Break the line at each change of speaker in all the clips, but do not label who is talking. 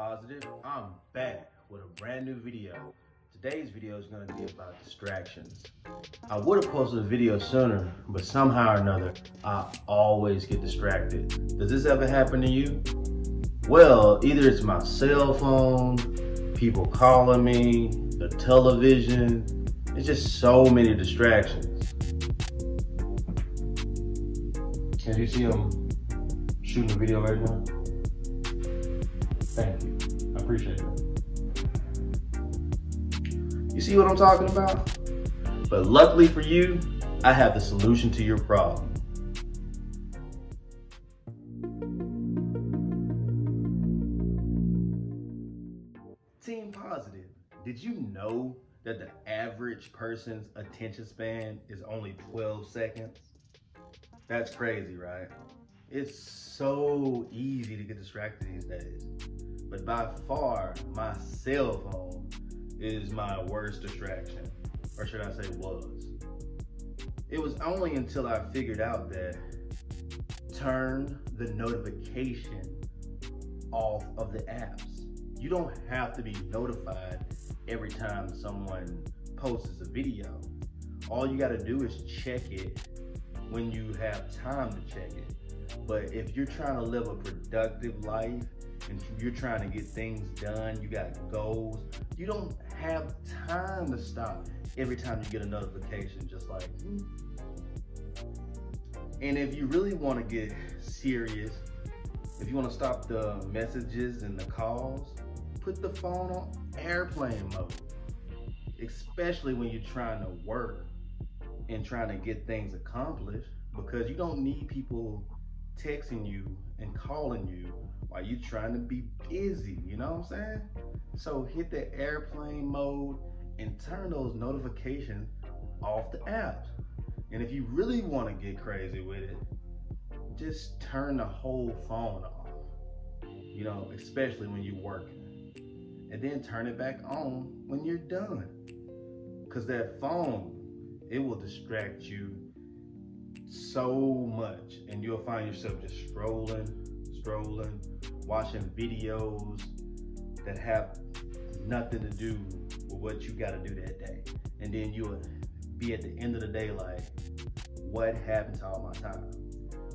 Positive. I'm back with a brand new video. Today's video is going to be about distractions. I would have posted a video sooner, but somehow or another, I always get distracted. Does this ever happen to you? Well, either it's my cell phone, people calling me, the television, it's just so many distractions. Can you see them shooting a video right now? Thank you. I appreciate it. You see what I'm talking about? But luckily for you, I have the solution to your problem. Team Positive, did you know that the average person's attention span is only 12 seconds? That's crazy, right? It's so easy to get distracted these days. But by far, my cell phone is my worst distraction. Or should I say was. It was only until I figured out that turn the notification off of the apps. You don't have to be notified every time someone posts a video. All you gotta do is check it when you have time to check it. But if you're trying to live a productive life and you're trying to get things done, you got goals, you don't have time to stop every time you get a notification, just like, hmm. and if you really want to get serious, if you want to stop the messages and the calls, put the phone on airplane mode, especially when you're trying to work and trying to get things accomplished because you don't need people texting you and calling you while you're trying to be busy, you know what I'm saying? So hit the airplane mode and turn those notifications off the apps. And if you really want to get crazy with it, just turn the whole phone off. You know, especially when you're working. And then turn it back on when you're done. Cause that phone, it will distract you so much and you'll find yourself just strolling, strolling, watching videos that have nothing to do with what you got to do that day. And then you'll be at the end of the day like, what happened to all my time?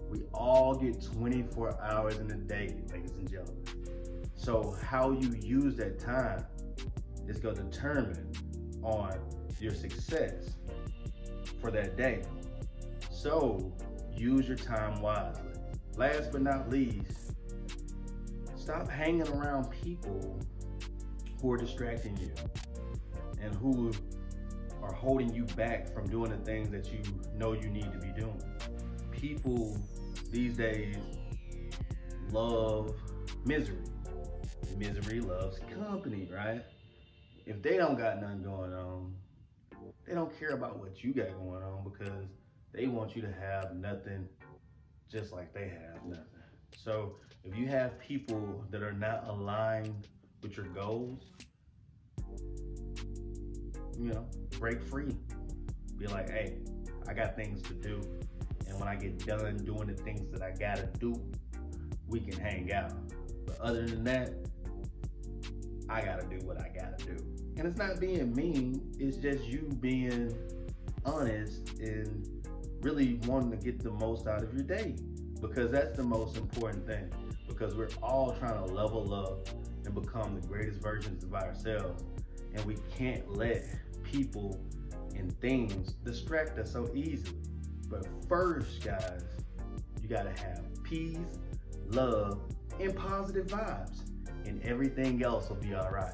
We all get 24 hours in a day, ladies and gentlemen. So how you use that time is going to determine on your success for that day. So use your time wisely. Last but not least, stop hanging around people who are distracting you and who are holding you back from doing the things that you know you need to be doing. People these days love misery. Misery loves company, right? If they don't got nothing going on, they don't care about what you got going on because they want you to have nothing just like they have nothing. So if you have people that are not aligned with your goals, you know, break free. Be like, hey, I got things to do. And when I get done doing the things that I gotta do, we can hang out. But other than that, I gotta do what I gotta do. And it's not being mean, it's just you being honest and really wanting to get the most out of your day because that's the most important thing because we're all trying to level up and become the greatest versions of ourselves. And we can't let people and things distract us so easily. But first guys you got to have peace love and positive vibes and everything else will be all right